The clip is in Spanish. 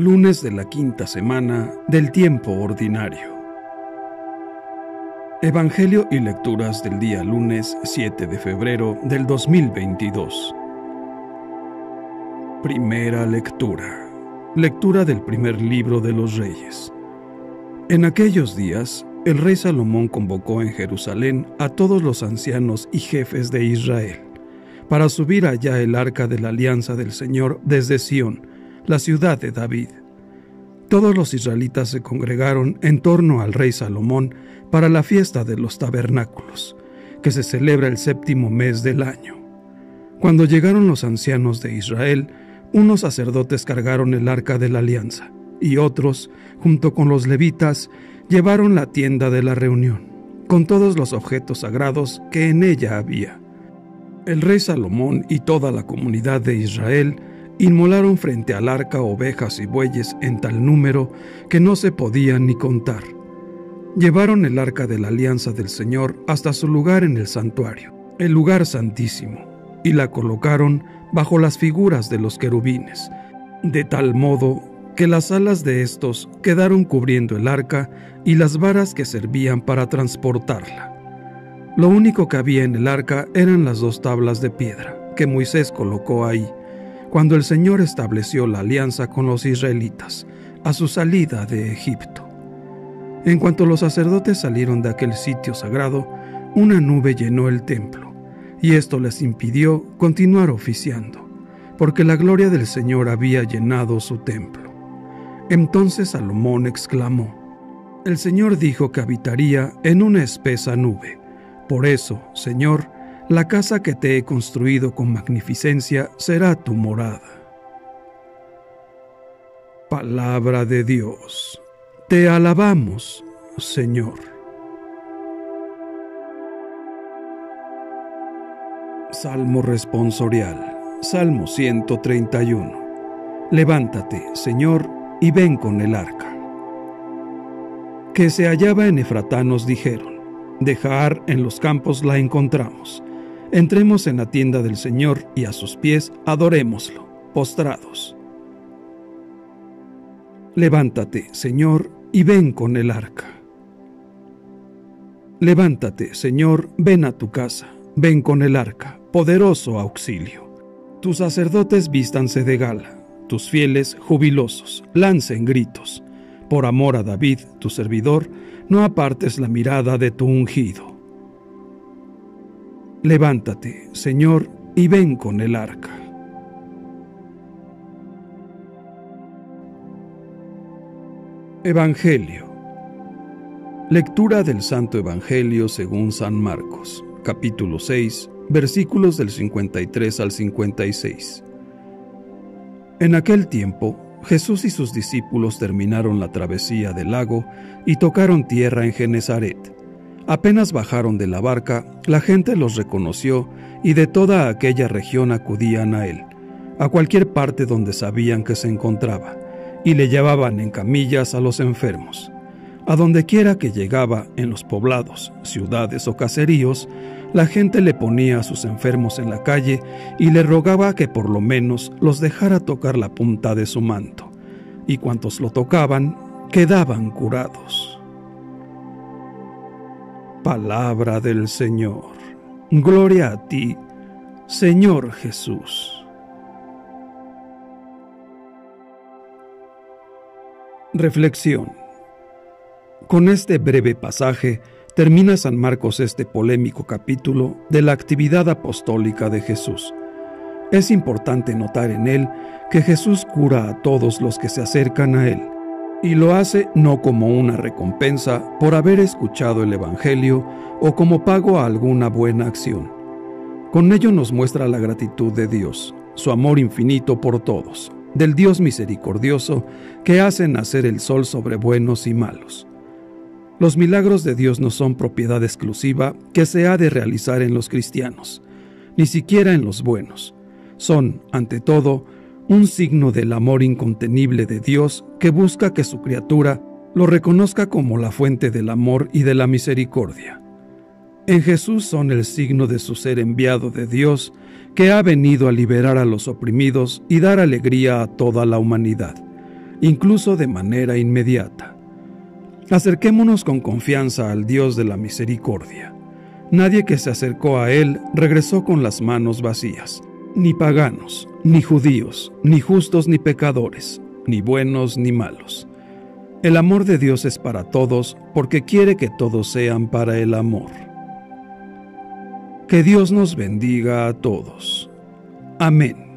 Lunes de la quinta semana del tiempo ordinario. Evangelio y lecturas del día lunes 7 de febrero del 2022. Primera lectura. Lectura del primer libro de los reyes. En aquellos días, el rey Salomón convocó en Jerusalén a todos los ancianos y jefes de Israel para subir allá el arca de la alianza del Señor desde Sión, la ciudad de David. Todos los israelitas se congregaron en torno al rey Salomón para la fiesta de los tabernáculos, que se celebra el séptimo mes del año. Cuando llegaron los ancianos de Israel, unos sacerdotes cargaron el arca de la alianza, y otros, junto con los levitas, llevaron la tienda de la reunión, con todos los objetos sagrados que en ella había. El rey Salomón y toda la comunidad de Israel inmolaron frente al arca ovejas y bueyes en tal número que no se podían ni contar. Llevaron el arca de la alianza del Señor hasta su lugar en el santuario, el lugar santísimo, y la colocaron bajo las figuras de los querubines, de tal modo que las alas de estos quedaron cubriendo el arca y las varas que servían para transportarla. Lo único que había en el arca eran las dos tablas de piedra que Moisés colocó ahí, cuando el Señor estableció la alianza con los israelitas a su salida de Egipto. En cuanto los sacerdotes salieron de aquel sitio sagrado, una nube llenó el templo, y esto les impidió continuar oficiando, porque la gloria del Señor había llenado su templo. Entonces Salomón exclamó, El Señor dijo que habitaría en una espesa nube. Por eso, Señor, la casa que te he construido con magnificencia será tu morada. Palabra de Dios. Te alabamos, Señor. Salmo responsorial. Salmo 131. Levántate, Señor, y ven con el arca. Que se hallaba en Efratá nos dijeron, dejar en los campos la encontramos Entremos en la tienda del Señor y a sus pies adorémoslo, postrados. Levántate, Señor, y ven con el arca. Levántate, Señor, ven a tu casa, ven con el arca, poderoso auxilio. Tus sacerdotes vístanse de gala, tus fieles jubilosos, lancen gritos. Por amor a David, tu servidor, no apartes la mirada de tu ungido. Levántate, Señor, y ven con el arca. Evangelio. Lectura del Santo Evangelio según San Marcos, capítulo 6, versículos del 53 al 56. En aquel tiempo, Jesús y sus discípulos terminaron la travesía del lago y tocaron tierra en Genezaret Apenas bajaron de la barca, la gente los reconoció y de toda aquella región acudían a él, a cualquier parte donde sabían que se encontraba, y le llevaban en camillas a los enfermos. A donde quiera que llegaba, en los poblados, ciudades o caseríos, la gente le ponía a sus enfermos en la calle y le rogaba que por lo menos los dejara tocar la punta de su manto, y cuantos lo tocaban quedaban curados. Palabra del Señor. Gloria a ti, Señor Jesús. Reflexión. Con este breve pasaje termina San Marcos este polémico capítulo de la actividad apostólica de Jesús. Es importante notar en él que Jesús cura a todos los que se acercan a él y lo hace no como una recompensa por haber escuchado el Evangelio o como pago a alguna buena acción. Con ello nos muestra la gratitud de Dios, su amor infinito por todos, del Dios misericordioso que hace nacer el sol sobre buenos y malos. Los milagros de Dios no son propiedad exclusiva que se ha de realizar en los cristianos, ni siquiera en los buenos. Son, ante todo, un signo del amor incontenible de Dios que busca que su criatura lo reconozca como la fuente del amor y de la misericordia. En Jesús son el signo de su ser enviado de Dios, que ha venido a liberar a los oprimidos y dar alegría a toda la humanidad. incluso de manera inmediata. Acerquémonos con confianza al Dios de la misericordia. Nadie que se acercó a Él regresó con las manos vacías, ni paganos, ni judíos, ni justos ni pecadores, ni buenos ni malos. El amor de Dios es para todos porque quiere que todos sean para el amor. Que Dios nos bendiga a todos. Amén.